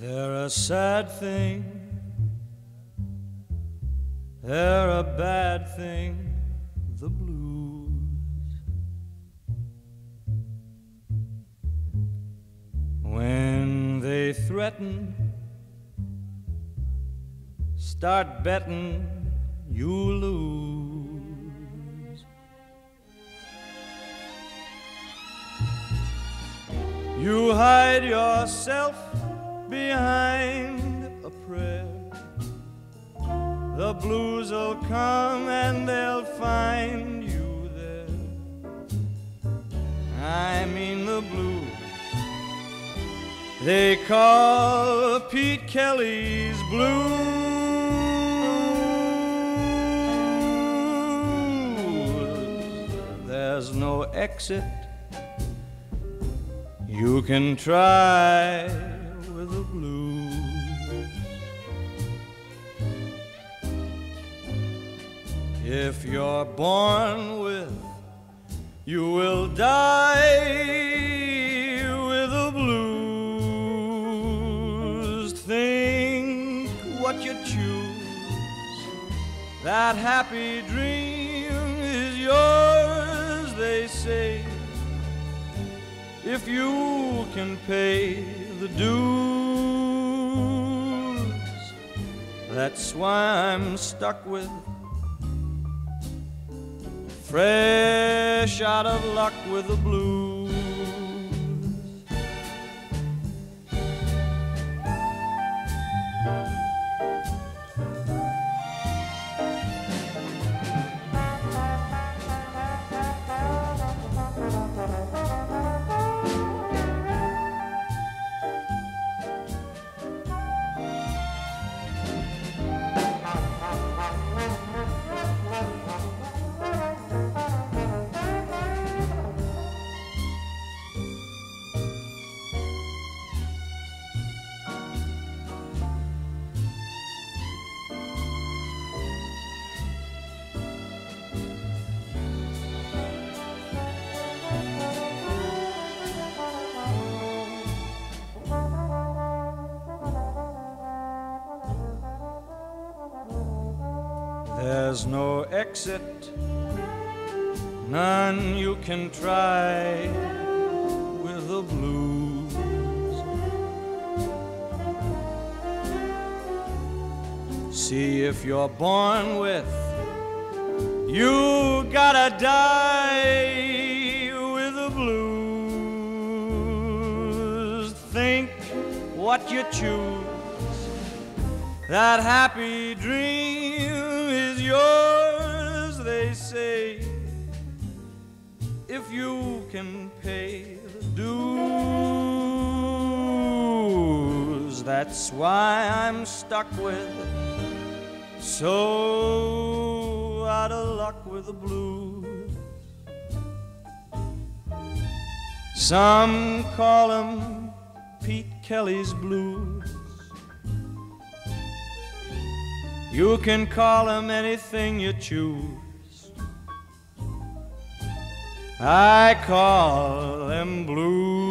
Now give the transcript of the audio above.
They're a sad thing, they're a bad thing, the blues. When they threaten, start betting, you lose. You hide yourself behind a prayer. The blues will come and they'll find you there. I mean the blues. They call Pete Kelly's blues. There's no exit. You can try with the blues. If you're born with, you will die with the blues. Think what you choose. That happy dream is yours, if you can pay the dues. That's why I'm stuck with fresh out of luck with the blues. There's no exit, none you can try with the blues. See if you're born with, you gotta die with the blues. Think what you choose. That happy dream yours, they say, if you can pay the dues. That's why I'm stuck with so out of luck with the blues. Some call 'em Pete Kelly's blues. You can call them anything you choose. I call them blues.